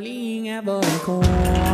galinha com...